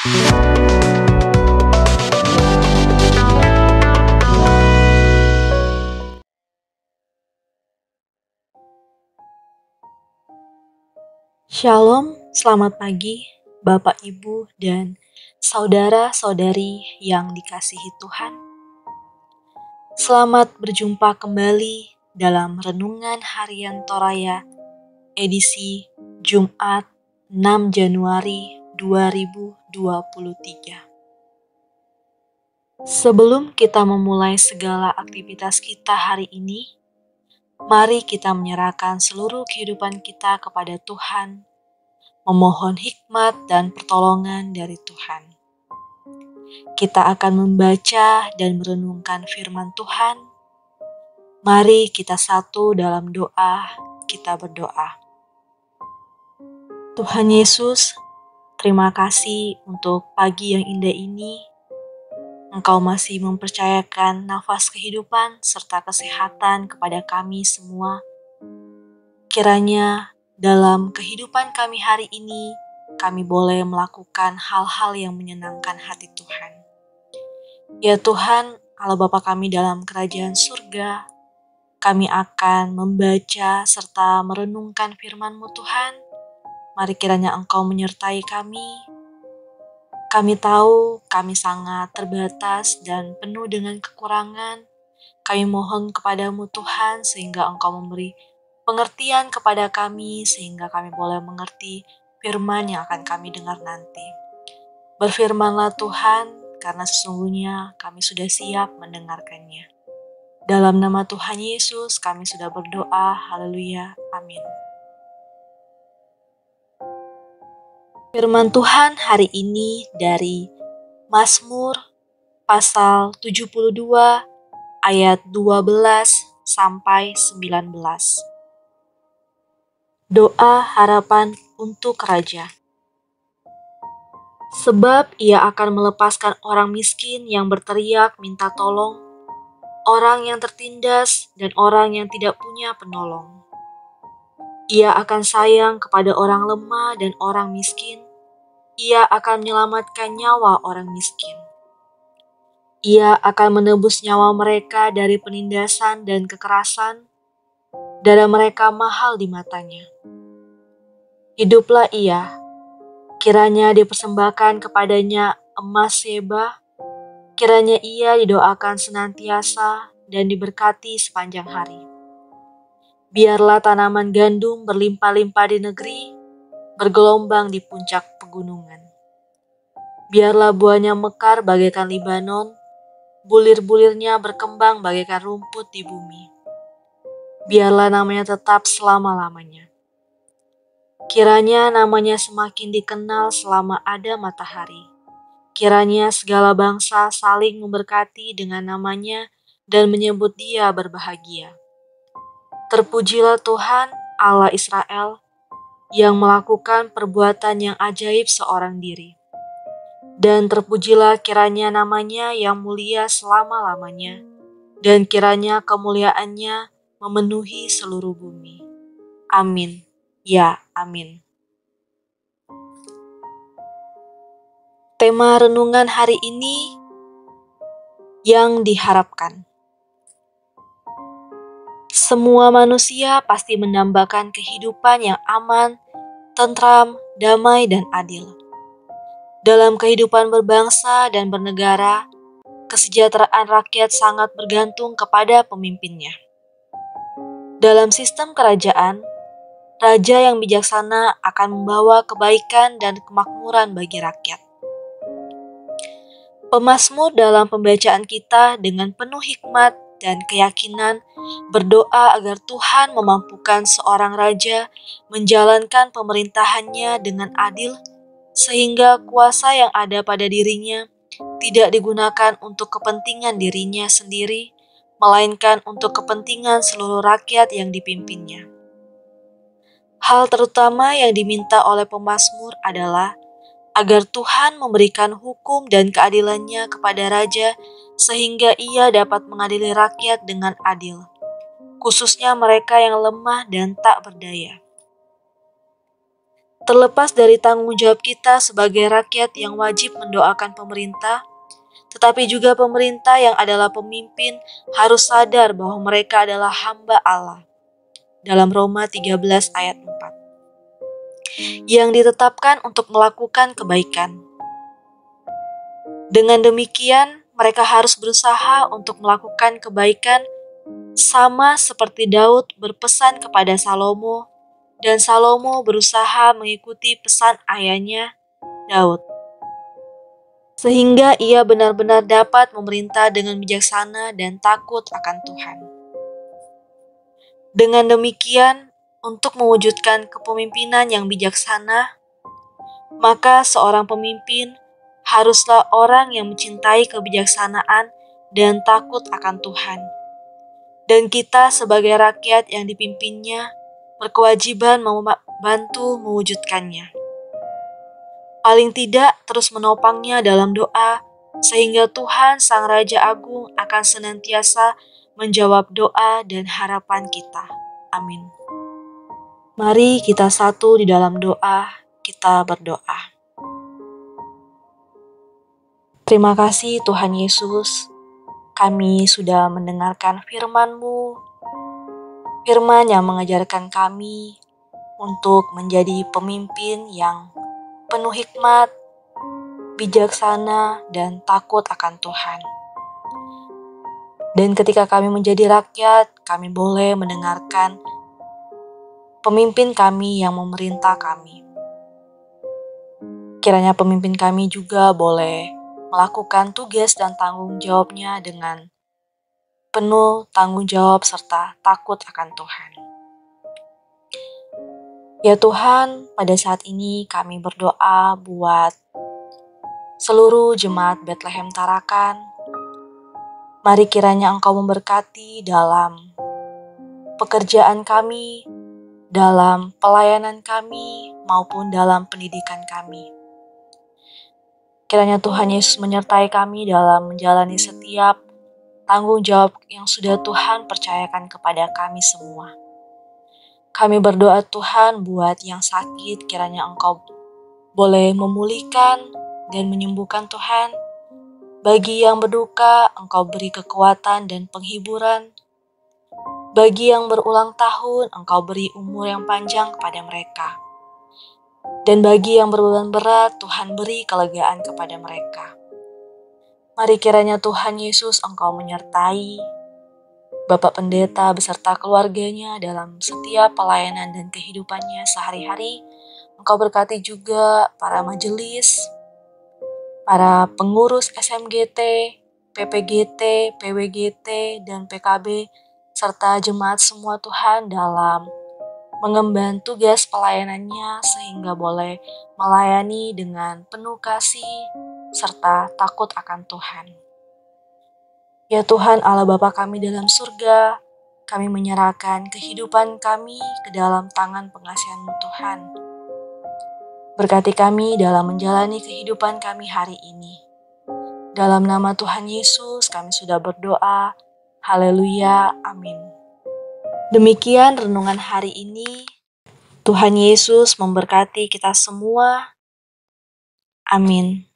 Shalom, selamat pagi Bapak Ibu dan saudara-saudari yang dikasihi Tuhan. Selamat berjumpa kembali dalam Renungan Harian Toraya edisi Jumat 6 Januari 2023. Sebelum kita memulai segala aktivitas kita hari ini, Mari kita menyerahkan seluruh kehidupan kita kepada Tuhan, memohon hikmat dan pertolongan dari Tuhan. Kita akan membaca dan merenungkan firman Tuhan. Mari kita satu dalam doa, kita berdoa. Tuhan Yesus, terima kasih untuk pagi yang indah ini Engkau masih mempercayakan nafas kehidupan serta kesehatan kepada kami semua. Kiranya dalam kehidupan kami hari ini, kami boleh melakukan hal-hal yang menyenangkan hati Tuhan. Ya Tuhan, Allah Bapa kami dalam kerajaan surga, kami akan membaca serta merenungkan firman-Mu Tuhan. Mari kiranya Engkau menyertai kami, kami tahu kami sangat terbatas dan penuh dengan kekurangan. Kami mohon kepadamu Tuhan sehingga Engkau memberi pengertian kepada kami sehingga kami boleh mengerti firman yang akan kami dengar nanti. Berfirmanlah Tuhan karena sesungguhnya kami sudah siap mendengarkannya. Dalam nama Tuhan Yesus kami sudah berdoa. Haleluya. Amin. Firman Tuhan hari ini dari Mazmur pasal 72 ayat 12 sampai 19. Doa harapan untuk raja. Sebab ia akan melepaskan orang miskin yang berteriak minta tolong, orang yang tertindas dan orang yang tidak punya penolong ia akan sayang kepada orang lemah dan orang miskin. Ia akan menyelamatkan nyawa orang miskin. Ia akan menebus nyawa mereka dari penindasan dan kekerasan. Darah mereka mahal di matanya. Hiduplah ia, kiranya dipersembahkan kepadanya emas seba, kiranya ia didoakan senantiasa dan diberkati sepanjang hari. Biarlah tanaman gandum berlimpah-limpah di negeri, bergelombang di puncak pegunungan. Biarlah buahnya mekar bagaikan Libanon, bulir-bulirnya berkembang bagaikan rumput di bumi. Biarlah namanya tetap selama-lamanya. Kiranya namanya semakin dikenal selama ada matahari. Kiranya segala bangsa saling memberkati dengan namanya dan menyebut dia berbahagia. Terpujilah Tuhan Allah Israel yang melakukan perbuatan yang ajaib seorang diri. Dan terpujilah kiranya namanya yang mulia selama-lamanya, dan kiranya kemuliaannya memenuhi seluruh bumi. Amin. Ya, amin. Tema renungan hari ini yang diharapkan. Semua manusia pasti mendambakan kehidupan yang aman, tentram, damai, dan adil. Dalam kehidupan berbangsa dan bernegara, kesejahteraan rakyat sangat bergantung kepada pemimpinnya. Dalam sistem kerajaan, raja yang bijaksana akan membawa kebaikan dan kemakmuran bagi rakyat. Pemasmur dalam pembacaan kita dengan penuh hikmat dan keyakinan berdoa agar Tuhan memampukan seorang raja menjalankan pemerintahannya dengan adil, sehingga kuasa yang ada pada dirinya tidak digunakan untuk kepentingan dirinya sendiri, melainkan untuk kepentingan seluruh rakyat yang dipimpinnya. Hal terutama yang diminta oleh pemazmur adalah agar Tuhan memberikan hukum dan keadilannya kepada raja sehingga ia dapat mengadili rakyat dengan adil, khususnya mereka yang lemah dan tak berdaya. Terlepas dari tanggung jawab kita sebagai rakyat yang wajib mendoakan pemerintah, tetapi juga pemerintah yang adalah pemimpin harus sadar bahwa mereka adalah hamba Allah. Dalam Roma 13 ayat 4. Yang ditetapkan untuk melakukan kebaikan. Dengan demikian, mereka harus berusaha untuk melakukan kebaikan sama seperti Daud berpesan kepada Salomo dan Salomo berusaha mengikuti pesan ayahnya, Daud. Sehingga ia benar-benar dapat memerintah dengan bijaksana dan takut akan Tuhan. Dengan demikian, untuk mewujudkan kepemimpinan yang bijaksana, maka seorang pemimpin haruslah orang yang mencintai kebijaksanaan dan takut akan Tuhan. Dan kita sebagai rakyat yang dipimpinnya berkewajiban membantu mewujudkannya. Paling tidak terus menopangnya dalam doa, sehingga Tuhan Sang Raja Agung akan senantiasa menjawab doa dan harapan kita. Amin. Mari kita satu di dalam doa, kita berdoa. Terima kasih Tuhan Yesus, kami sudah mendengarkan firman-Mu firman yang mengajarkan kami untuk menjadi pemimpin yang penuh hikmat, bijaksana, dan takut akan Tuhan. Dan ketika kami menjadi rakyat, kami boleh mendengarkan pemimpin kami yang memerintah kami. Kiranya pemimpin kami juga boleh melakukan tugas dan tanggung jawabnya dengan penuh tanggung jawab serta takut akan Tuhan. Ya Tuhan, pada saat ini kami berdoa buat seluruh jemaat Bethlehem Tarakan. Mari kiranya Engkau memberkati dalam pekerjaan kami, dalam pelayanan kami, maupun dalam pendidikan kami. Kiranya Tuhan Yesus menyertai kami dalam menjalani setiap tanggung jawab yang sudah Tuhan percayakan kepada kami semua. Kami berdoa Tuhan buat yang sakit kiranya Engkau boleh memulihkan dan menyembuhkan Tuhan. Bagi yang berduka, Engkau beri kekuatan dan penghiburan. Bagi yang berulang tahun, Engkau beri umur yang panjang kepada mereka. Dan bagi yang berbeban berat, Tuhan beri kelegaan kepada mereka. Mari kiranya Tuhan Yesus Engkau menyertai Bapak Pendeta beserta keluarganya dalam setiap pelayanan dan kehidupannya sehari-hari. Engkau berkati juga para majelis, para pengurus SMGT, PPGT, PWGT, dan PKB, serta jemaat semua Tuhan dalam mengemban tugas pelayanannya sehingga boleh melayani dengan penuh kasih, serta takut akan Tuhan. Ya Tuhan Allah Bapa kami dalam surga, kami menyerahkan kehidupan kami ke dalam tangan pengasihanmu Tuhan. Berkati kami dalam menjalani kehidupan kami hari ini. Dalam nama Tuhan Yesus kami sudah berdoa. Haleluya. Amin. Demikian renungan hari ini. Tuhan Yesus memberkati kita semua. Amin.